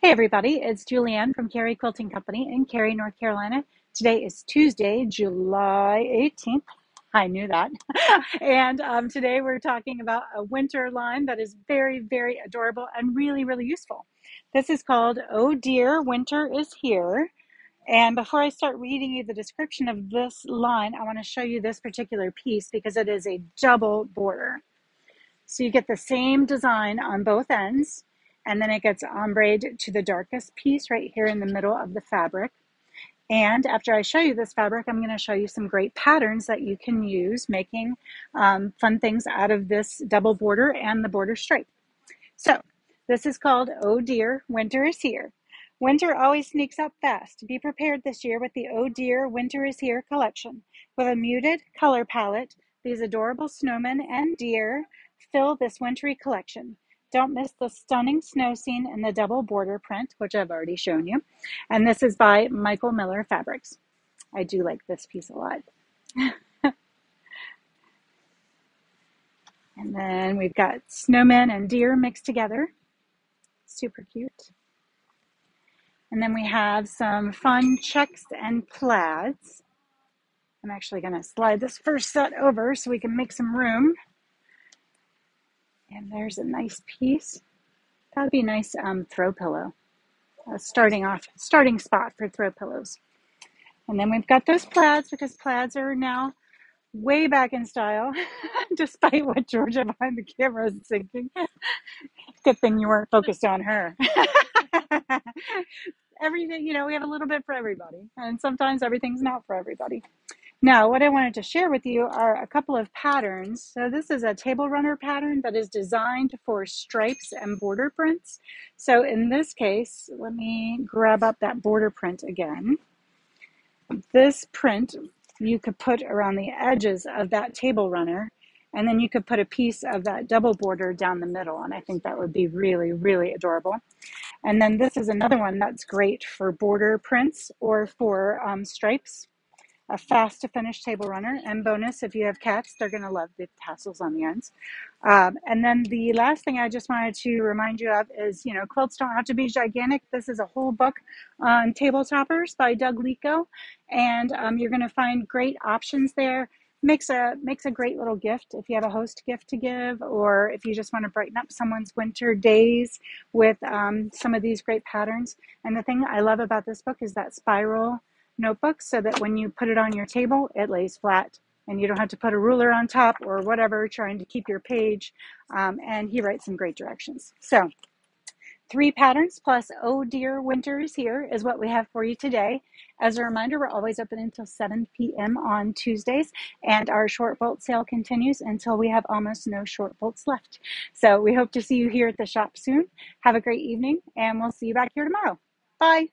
Hey everybody, it's Julianne from Cary Quilting Company in Cary, North Carolina. Today is Tuesday, July 18th. I knew that. and um, today we're talking about a winter line that is very, very adorable and really, really useful. This is called Oh Deer, Winter is Here. And before I start reading you the description of this line, I want to show you this particular piece because it is a double border. So you get the same design on both ends, and then it gets ombreed to the darkest piece right here in the middle of the fabric. And after I show you this fabric, I'm going to show you some great patterns that you can use making um, fun things out of this double border and the border stripe. So this is called Oh Deer, Winter is Here. Winter always sneaks up fast. Be prepared this year with the Oh Deer, Winter is Here collection. With a muted color palette, these adorable snowmen and deer fill this wintry collection. Don't miss the stunning snow scene in the double border print, which I've already shown you. And this is by Michael Miller Fabrics. I do like this piece a lot. and then we've got snowmen and deer mixed together. Super cute. And then we have some fun checks and plaids. I'm actually going to slide this first set over so we can make some room. And there's a nice piece. That'd be a nice um, throw pillow. A starting off, starting spot for throw pillows. And then we've got those plaids because plaids are now way back in style, despite what Georgia behind the camera is thinking. Good thing you weren't focused on her. Everything, you know, we have a little bit for everybody, and sometimes everything's not for everybody. Now, what I wanted to share with you are a couple of patterns. So this is a table runner pattern that is designed for stripes and border prints. So in this case, let me grab up that border print again. This print you could put around the edges of that table runner and then you could put a piece of that double border down the middle and i think that would be really really adorable and then this is another one that's great for border prints or for um, stripes a fast to finish table runner. And bonus, if you have cats, they're going to love the tassels on the ends. Um, and then the last thing I just wanted to remind you of is, you know, quilts don't have to be gigantic. This is a whole book on table toppers by Doug Leko, and um, you're going to find great options there. Makes a makes a great little gift if you have a host gift to give, or if you just want to brighten up someone's winter days with um, some of these great patterns. And the thing I love about this book is that spiral notebook so that when you put it on your table, it lays flat and you don't have to put a ruler on top or whatever trying to keep your page. Um, and he writes some great directions. So, three patterns plus Oh Deer Winter is Here is what we have for you today. As a reminder, we're always open until 7 p.m. on Tuesdays, and our short bolt sale continues until we have almost no short bolts left. So, we hope to see you here at the shop soon. Have a great evening, and we'll see you back here tomorrow. Bye.